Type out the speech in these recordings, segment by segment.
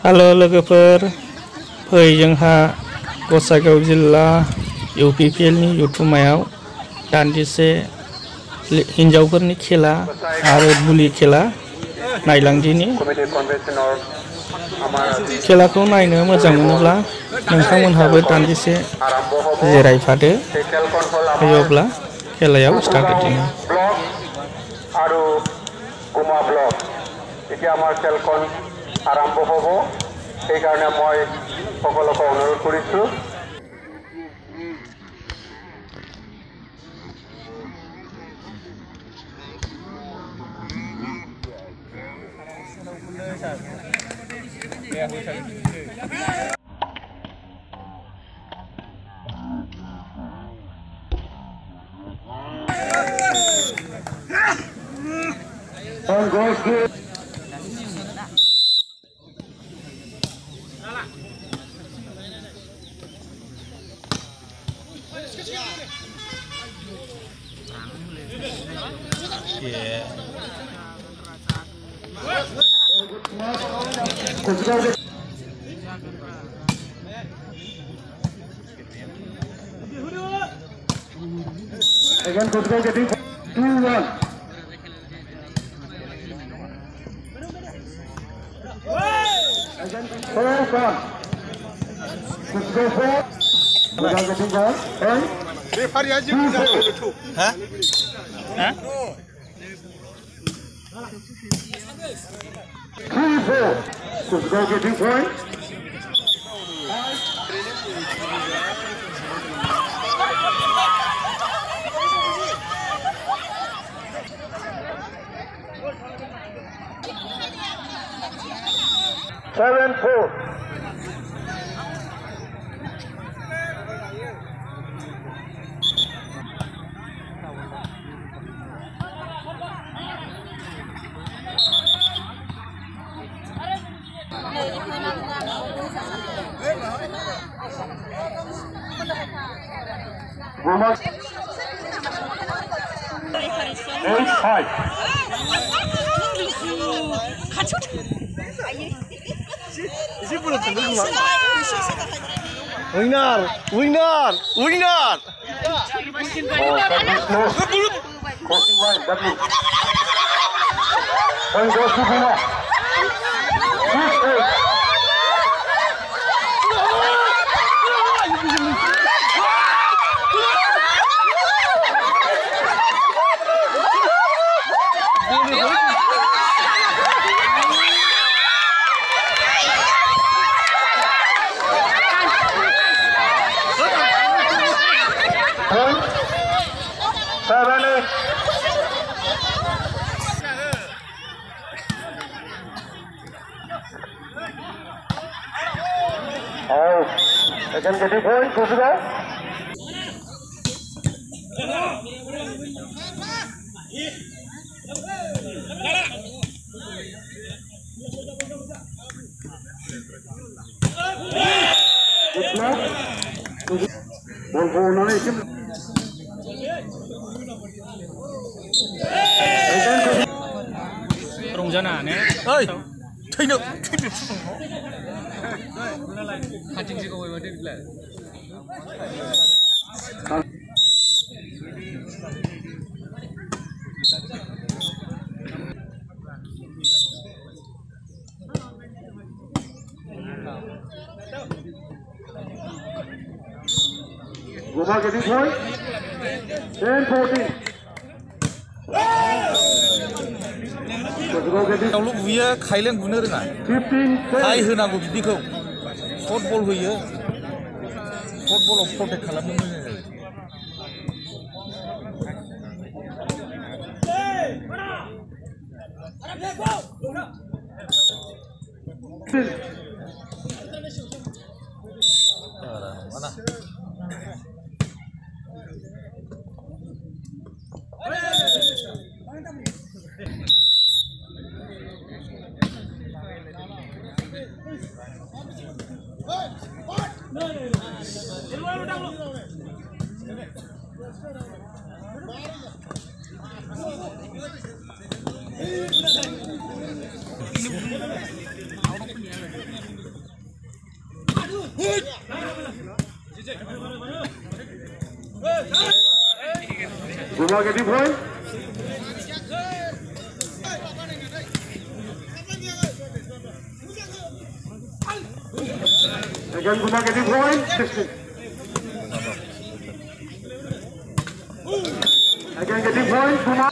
Halo lekuper, hari jengha kosakau jilla UPPL ni YouTube mayau, dan jisse hingau per ni kila, arah buli kila, naik langji ni. Kila kau naik ni apa jangan mula, nengkau mula ber dan jisse zirai fade, ayok la, kila ya ustad jadi ni. Blog, aru kuma blog, ini amar telkon. আৰম্ভ হ'ব সেইকাৰণে মই সকলোকে অনুৰোধ কৰিছোঁ On Yeah. Again, Kutko getting 2-1. Four gone. Kutko four. Kutko getting gone. Right? Referee has you. Huh? Three four. So the goal two points. Seven four. Woman. Eight five. Kaçut. Winner, winner, winner. Oh, that is close. Crossing line, that is. And goes to winner. Seven এখান থেকে point খুচরা বলবো ওনারা 전화 안 해? 어이! 저희는 투 추는 거? 같이 찍어 보면 되길래 We'll have a decoy. 10 14. दावल' गुयो खायलें गुनो रोङा खाय होनांगौ बिदिखौ शर्ट होयो शर्ट प्रटेक्ट खालामनो मोजां जायो Rumah jadi boy. Again, Guma getting point. सुना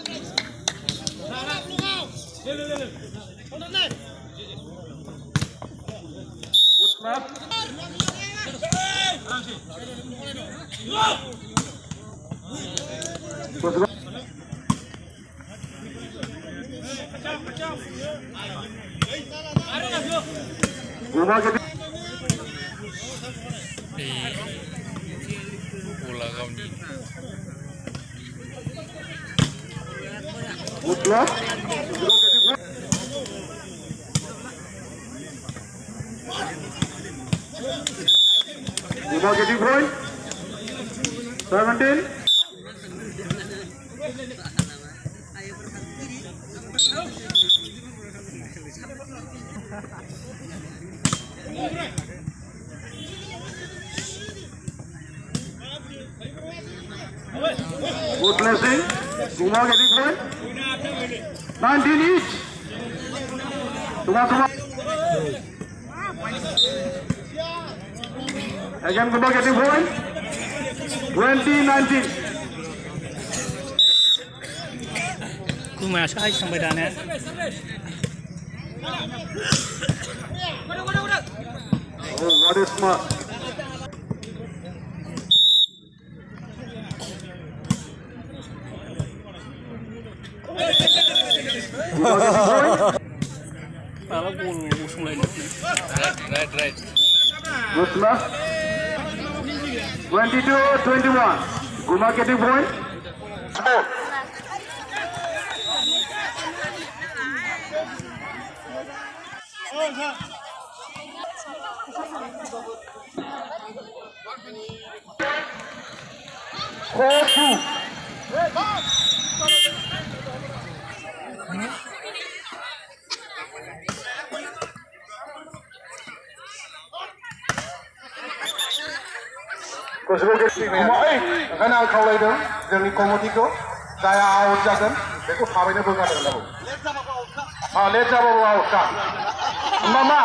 Di bola kau ni. Good luck. Uba getting point. 17. Good blessing. Uma getting point. 19 each. Tunga tunga. Again, Kuba getting point. 20 19. Kumas guys sampai dana. Oh, what is smart. Kalau puluh usul ini. Right, right, right. Twenty two, twenty one. Guma getting point. Oh. Four two. Hey, ओंखायनो आं खावलायदों जोंनि कमिटिखौ जाया out जागोन बेखौ थाबैनो बोखारगोन नांगौ late जाबाबो आउटखा होमबा मा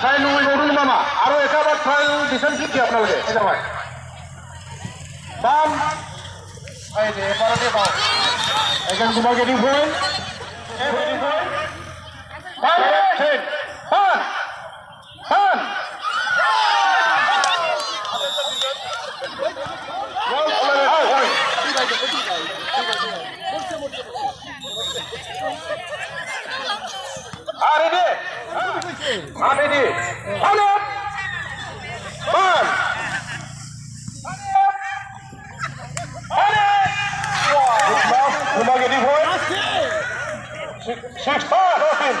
ट्राइ लुबैबावदों होमबा मा आरो एकाबार ट्राइ बिसोर जितिया आपनालगे जाबाय বাম একজন তোমার getting point Fun! Fun! Fun! মাটিটি ভালো পান Six, six, five, open.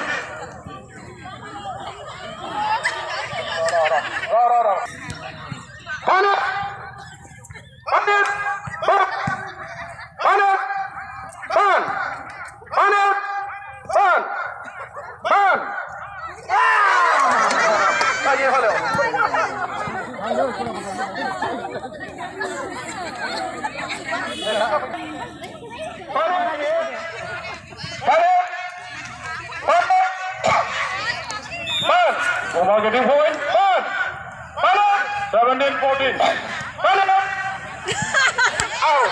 Umar getting point. But, but, 17 14. But, out.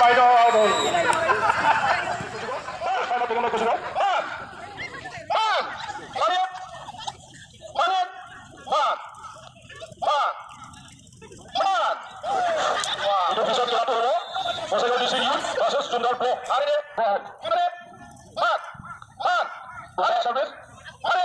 By the out only. সুন্দর আরে রে আরে আরে আরে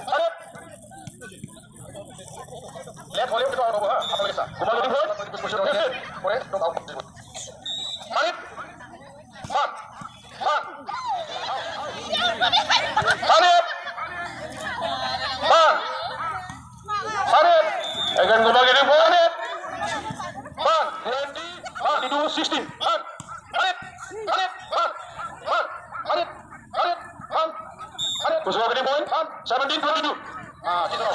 For 17 point, and 17 22. Ah, sino?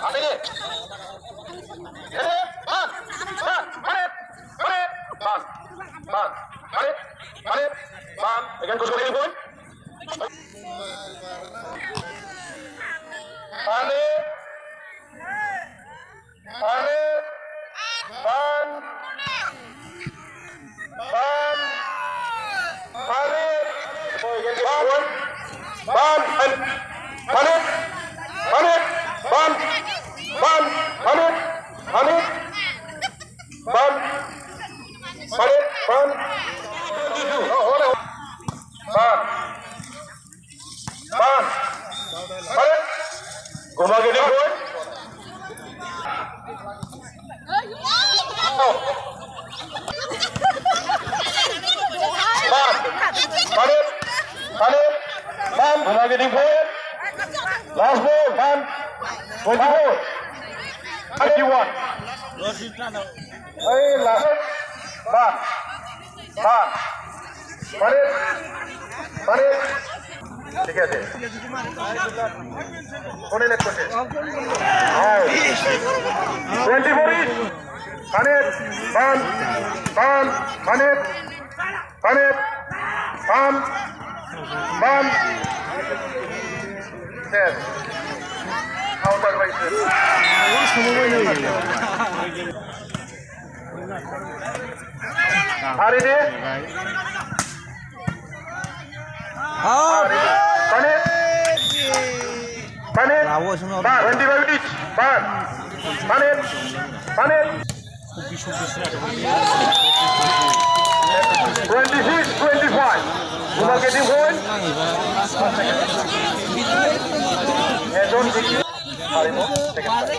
Apa ini? Ini, man, man, manet, manet, man, man, manet, manet, man. Ikan kusuk ini 21. Hey, Lasit. Ban. Ban. Mari. Mari. ঠিক আছে কোন elect করছে টোয়েন্টি ফোর খানের বান বান খানের খানের বান বান নাম্বার পাইছে Twenty twenty five. You Kalimo,